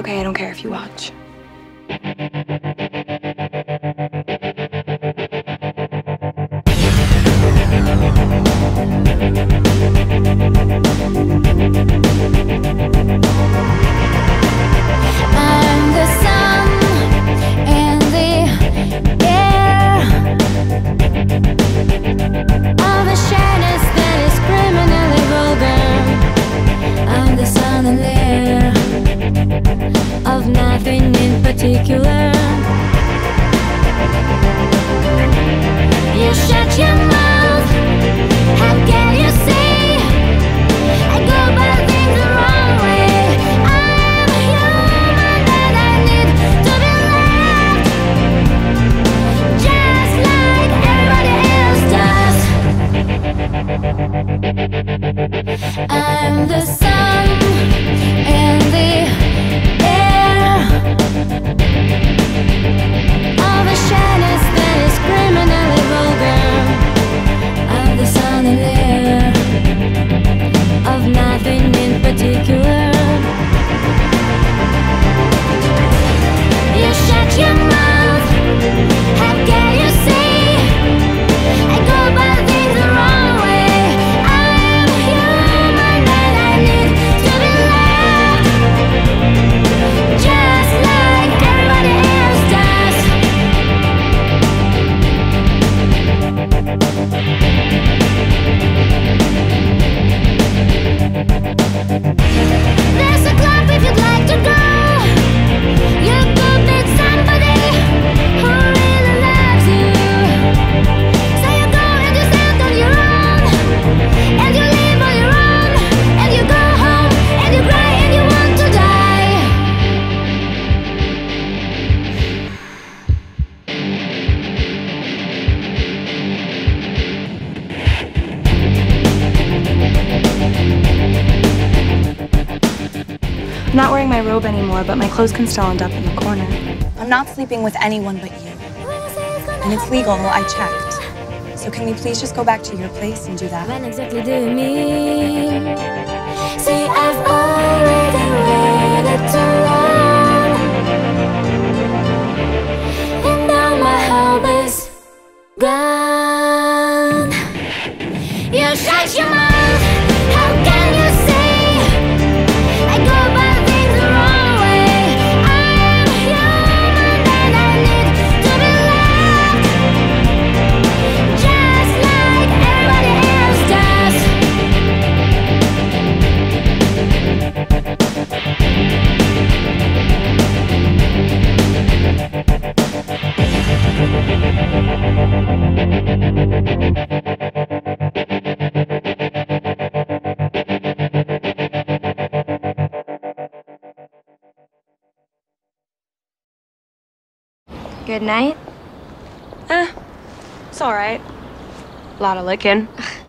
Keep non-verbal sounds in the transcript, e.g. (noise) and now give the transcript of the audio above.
okay. I don't care if you watch. I'm not wearing my robe anymore, but my clothes can still end up in the corner. I'm not sleeping with anyone but you. And it's legal, I checked. So can we please just go back to your place and do that? When exactly do you mean? See, I've already waited too long. And now my is gone. You shut your mouth. Good night? Eh, it's all right. A lot of licking. (laughs)